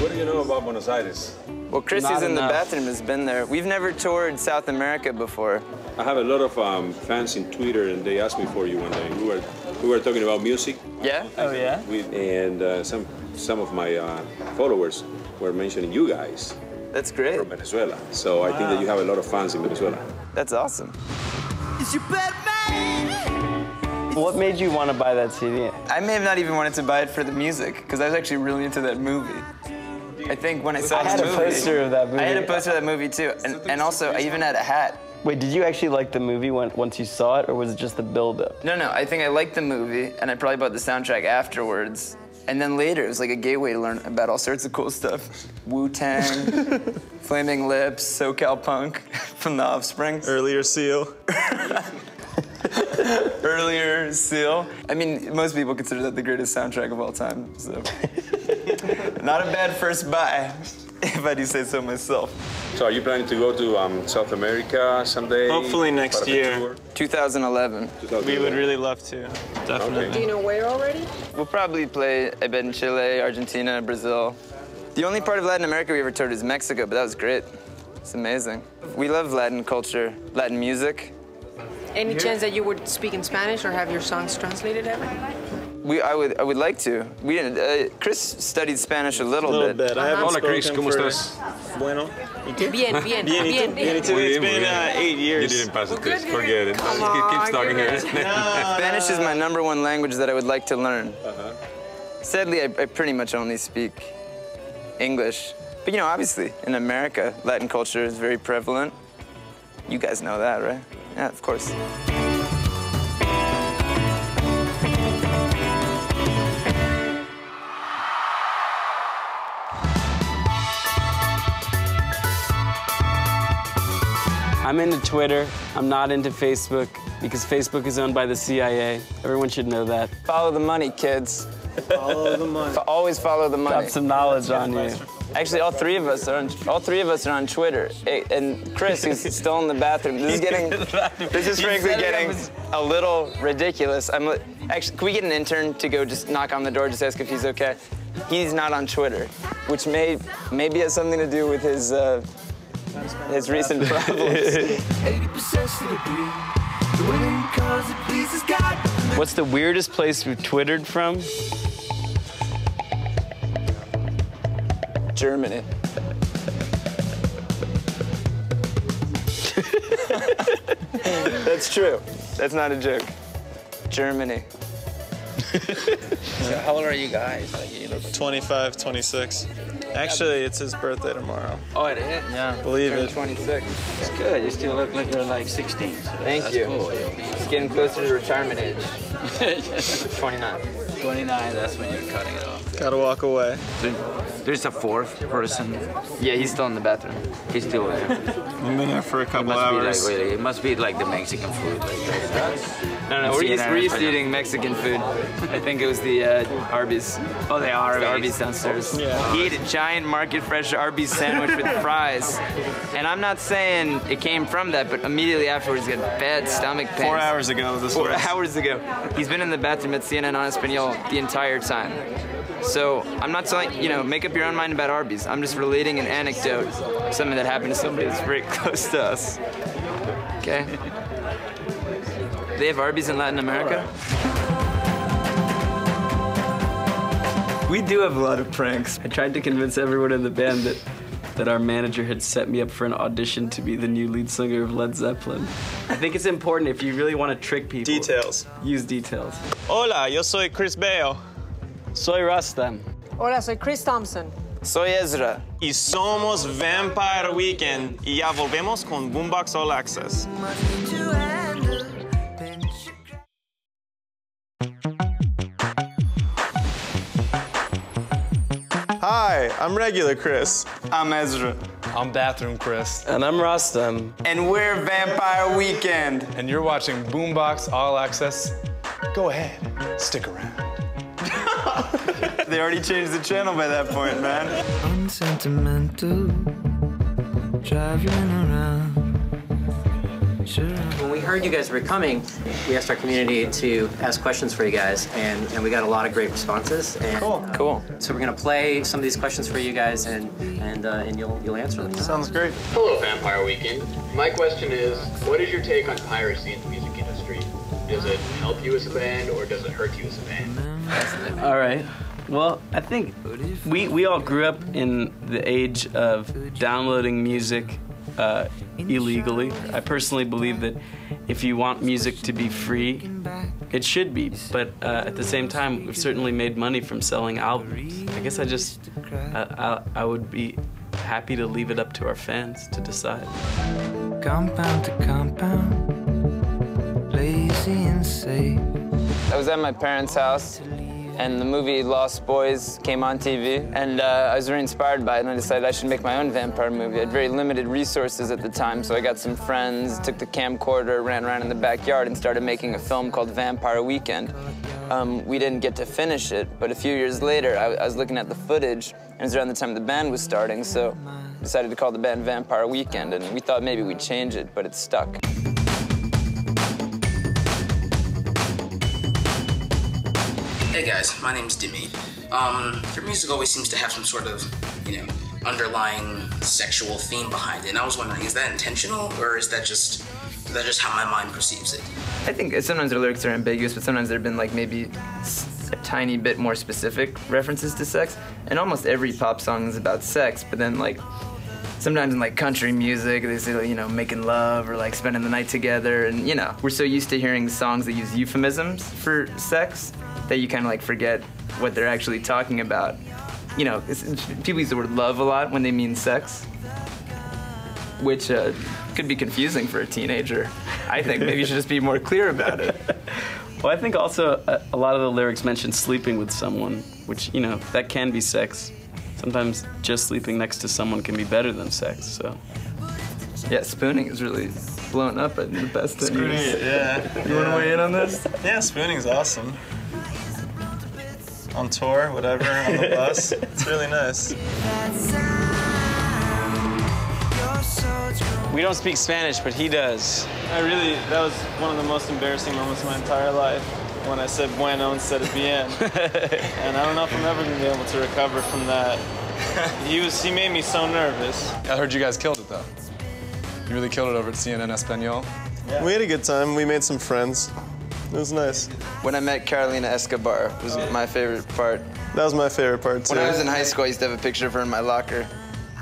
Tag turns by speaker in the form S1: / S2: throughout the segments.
S1: what do you know about Buenos Aires?
S2: Well, Chrissy's
S3: Not
S2: in the
S3: enough.
S2: bathroom has been there. We've never toured South America before.
S1: I have a lot of um, fans in Twitter, and they asked me for you one day. We were we were talking about music,
S2: Yeah?
S3: Oh, yeah?
S1: we, and uh, some some of my uh, followers were mentioning you guys
S2: That's great.
S1: from Venezuela. So I think that you have a lot of fans in Venezuela.
S2: That's awesome.
S3: What made you want to buy that CD?
S2: I may have not even wanted to buy it for the music, because I was actually really into that movie. I think when I saw
S3: I had
S2: the
S3: a poster of that movie.
S2: I had a poster of that movie too, and, and also I even had a hat.
S3: Wait, did you actually like the movie when, once you saw it, or was it just the build-up?
S2: No, no, I think I liked the movie, and I probably bought the soundtrack afterwards. And then later, it was like a gateway to learn about all sorts of cool stuff. Wu-Tang, Flaming Lips, SoCal Punk from The Offspring,
S4: Earlier Seal.
S2: earlier Seal. I mean, most people consider that the greatest soundtrack of all time, so. Not a bad first buy, if I do say so myself.
S1: So are you planning to go to um, South America someday?
S4: Hopefully next year.
S1: tour?
S2: 2011.
S4: We would really love to. Definitely.
S5: Do you know where already?
S2: We'll probably play, I bet, in Chile, Argentina, Brazil. The only part of Latin America we ever toured is Mexico, but that was great. It's amazing. We love Latin culture, Latin music.
S5: Any chance that you would speak in Spanish or have your songs translated ever?
S2: We, I would, I would like to. We didn't. Uh, Chris studied Spanish a little, bit.
S4: A little bit. I haven't
S1: Hola, Chris,
S4: spoken
S1: ¿cómo estás?
S4: Bueno. ¿Y tú?
S5: Bien, bien,
S4: Bien,
S5: bien.
S4: Bien, ¿y tú?
S1: Muy
S4: It's
S1: bien, muy
S4: been
S1: bien.
S4: uh, eight
S1: You didn't pass the
S5: good.
S1: test. Forget it.
S5: Come
S1: keep,
S5: on,
S1: keep talking here.
S5: it.
S2: Spanish is my number one language that I would like to learn. Sadly, I, I pretty much only speak English. But you know, obviously, in America, Latin culture is very prevalent. You guys know that, right? Yeah, of course.
S3: I'm into Twitter. I'm not into Facebook because Facebook is owned by the CIA. Everyone should know that.
S2: Follow the money, kids.
S4: Follow the money.
S2: F- Always follow the money.
S3: Drop some knowledge on you.
S2: Actually, all three of us are on. All three of us are on Twitter. And Chris, is still in the bathroom, this is getting. This is frankly
S3: set it up
S2: getting a little ridiculous. I'm li- actually. Can we get an intern to go just knock on the door, just ask if he's okay? He's not on Twitter, which may maybe has something to do with his uh, his recent problems.
S3: What's the weirdest place we've Twittered from?
S2: Germany. That's true. That's not a joke. Germany.
S6: How old are you guys? Like, you look
S4: 25, 26. Actually, it's his birthday tomorrow.
S6: Oh, it is? Yeah.
S4: Believe it.
S2: 26.
S6: It's good. You still look like you're like 16. So
S2: Thank
S6: that's
S2: you.
S6: Cool.
S2: It's getting closer to retirement age. 29.
S6: 29, that's when you're cutting it off.
S4: Gotta walk away.
S6: There's a fourth person.
S2: Yeah, he's still in the bathroom.
S6: He's still there.
S4: I've been there for a couple
S6: must be like,
S4: hours.
S6: wait, it must be like the Mexican food. Like,
S2: No, no, we're used, we're used to eating Mexican food. I think it was the uh, Arby's.
S6: oh, they are
S2: The Arby's downstairs.
S4: Yeah.
S2: He ate a giant market fresh Arby's sandwich with fries. And I'm not saying it came from that, but immediately afterwards he had bad stomach pains.
S4: Four hours ago, this
S2: Four
S4: was.
S2: hours ago. He's been in the bathroom at CNN on Espanol the entire time. So I'm not telling you know, make up your own mind about Arby's. I'm just relating an anecdote, something that happened to somebody that's very close to us. Okay? They have Arby's in Latin America?
S3: We do have a lot of pranks. I tried to convince everyone in the band that that our manager had set me up for an audition to be the new lead singer of Led Zeppelin. I think it's important if you really want to trick people.
S4: Details.
S3: Use details.
S4: Hola, yo soy Chris Baio.
S3: Soy Rostam.
S5: Hola, soy Chris Tomson.
S2: Soy Ezra.
S4: Y somos Vampire Weekend. Y ya volvemos con Boombox All Access. I'm regular Chris.
S2: I'm Ezra.
S7: I'm Bathroom Chris,
S3: And I'm Rostam.
S2: And we're Vampire Weekend.
S7: and you're watching Boombox All Access. Go ahead, stick around.
S2: They already changed the channel by that point, man.
S8: unsentimental, driving around, When we heard you guys were coming, we asked our community to ask questions for you guys, and, and we got a lot of great responses. And,
S4: Cool.
S2: Cool.
S8: So we're gonna play some of these questions for you guys, and and uh, and you'll you'll answer them.
S4: Sounds great.
S9: Hello, Vampire Weekend. My question is, what is your take on piracy in the music industry? Does it help you as a band, or does it hurt you as a band?
S3: All right. Well, I think we, we all grew up in the age of downloading music uh, illegally. I personally believe that if you want music to be free, it should be. But uh, at the same time, we've certainly made money from selling albums. I guess I just uh, I, I would be happy to leave it up to our fans to decide.
S10: Compound to compound, lazy and safe.
S2: I was at my parents' house, and the movie Lost Boys came on TV, and uh, I was very inspired by it, and I decided I should make my own vampire movie. I had very limited resources at the time, so I got some friends, took the camcorder, ran around in the backyard, and started making a film called Vampire Weekend. Um, we didn't get to finish it, but a few years later, I, I was looking at the footage, and it was around the time the band was starting, so decided to call the band Vampire Weekend, and we thought maybe we'd change it, but it stuck.
S11: Hey guys, my name's Demi. Um, your music always seems to have some sort of, you know, underlying sexual theme behind it. And I was wondering, is that intentional or is that just is that just how my mind perceives it?
S2: I think sometimes the lyrics are ambiguous, but sometimes there have been like maybe a tiny bit more specific references to sex. And almost every pop song is about sex, but then like sometimes in like country music they say you know making love or like spending the night together and you know we're so used to hearing songs that use euphemisms for sex that you kind of like forget what they're actually talking about you know it's, it's- people use the word love a lot when they mean sex which uh, could be confusing for a teenager i think maybe you should just be more clear about it
S3: Well, I think also a, a lot of the lyrics mention sleeping with someone, which, you know, that can be sex. Sometimes just sleeping next to someone can be better than sex, so.
S2: yeah spooning is really blown up in the best of
S4: Spooning, yeah.
S2: you want to weigh in on this
S4: Yeah, spooning's awesome. On tour, whatever, on the bus. It's really nice. We don't speak Spanish, but he does. I really, that was one of the most embarrassing moments of my entire life when I said bueno instead of bien. and I don't know if I'm ever gonna be able to recover from that. He was, he made me so nervous.
S7: I heard you guys killed it though. You really killed it over at CNN Espanol.
S4: We had a good time. We made some friends. It was nice.
S2: when i met carolina escobar was my favorite part
S4: That was my favorite part too.
S2: When I was in high school, I used to have a picture of her in my locker,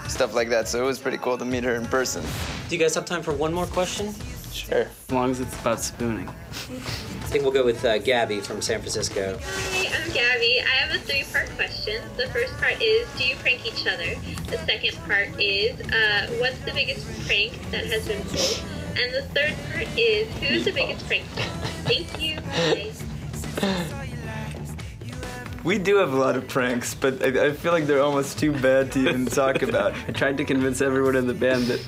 S2: stuff like that. So it was pretty cool to meet her in person.
S8: Do you guys have time for one more question?
S2: Sure.
S3: As long as it's about spooning.
S8: I think we'll go with uh, Gabby from San Francisco.
S12: Hi, I'm Gabby. I have a three-part question. The first part is, do you prank each other? The second part is, uh, what's the biggest prank that has been pulled? And the third part is, who's the biggest prankster? Thank you. Bye.
S2: We do have a lot of pranks, but I, I feel like they're almost too bad to even talk about.
S3: I tried to convince everyone in the band that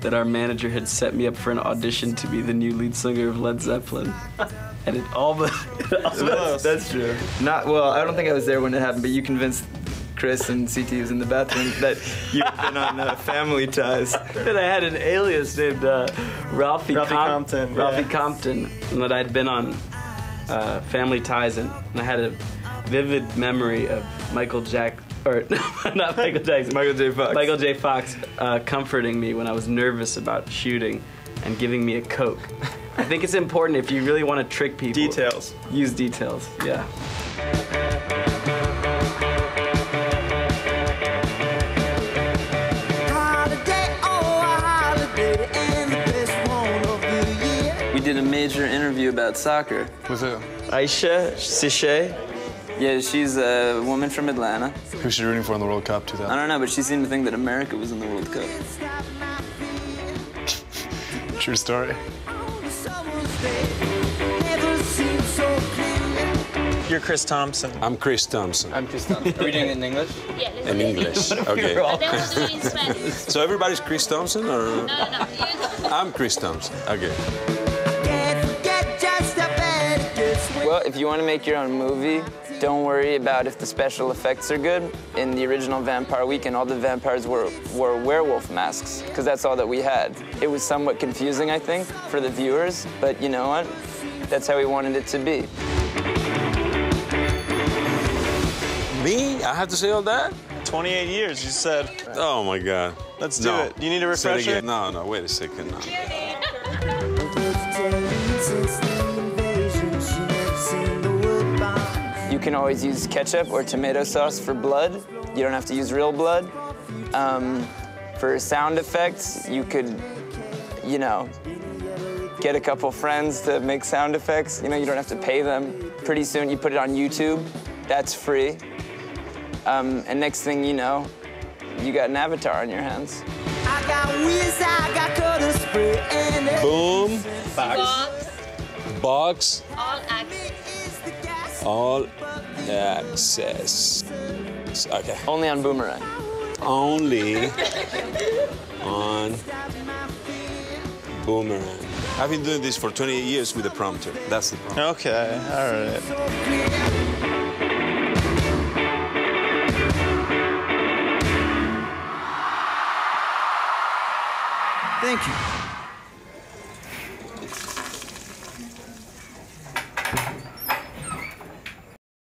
S3: that our manager had set me up for an audition to be the new lead singer of Led Zeppelin. And it all but
S2: that's, that's true. Not well. I don't think I was there when it happened, but you convinced Chris and CT was in the bathroom that you've been on uh, Family Ties.
S3: that I had an alias named uh, Ralphie,
S4: Ralphie
S3: Com-
S4: Compton,
S3: Ralphie
S4: yeah.
S3: Compton, and that I'd been on uh, Family Ties, and, and I had a vivid memory of Michael Jack, or not Michael Jackson,
S2: Michael J. Fox.
S3: Michael J. Fox uh, comforting me when I was nervous about shooting and giving me a Coke. I think it's important if you really want to trick people.
S4: Details.
S3: Use details, yeah.
S2: Did a major interview about soccer.
S7: With who?
S2: Aisha Sishay. Yeah, she's a woman from Atlanta.
S7: Who's she rooting for in the World Cup 2000?
S2: I don't know, but she seemed to think that America was in the World Cup.
S7: True story.
S4: You're Chris Tomson.
S1: I'm Chris Tomson.
S2: I'm Chris Tomson. Are we doing it in English?
S12: Yeah, let's
S1: In
S12: do it.
S1: English. Okay.
S12: But then we'll do it in Spanish.
S1: So everybody's Chris Tomson, or
S12: No, no, no.
S1: I'm Chris Tomson. Okay.
S2: Well, if you want to make your own movie, don't worry about if the special effects are good. In the original Vampire Weekend, all the vampires were, were werewolf masks, because that's all that we had. It was somewhat confusing, I think, for the viewers, but you know what? That's how we wanted it to be.
S7: Me? I have to say all that?
S4: 28 years, you said.
S7: Oh my God.
S4: Let's do
S7: No.
S4: it. Do you need a
S7: Say it
S4: refresher?
S7: No, no, wait a second. No.
S2: You can always use ketchup or tomato sauce for blood. You don't have to use real blood. Um, for sound effects, you could, you know, get a couple friends to make sound effects. You know, you don't have to pay them. Pretty soon, you put it on YouTube. That's free. Um, and next thing you know, you got an avatar on your hands.
S7: Boom.
S13: Box.
S7: Box.
S13: All access.
S7: All access. Okay.
S2: Only on Boomerang.
S7: Only on Boomerang. I've been doing this for 28 years with a prompter. That's the problem.
S4: Okay, all right.
S14: Thank you.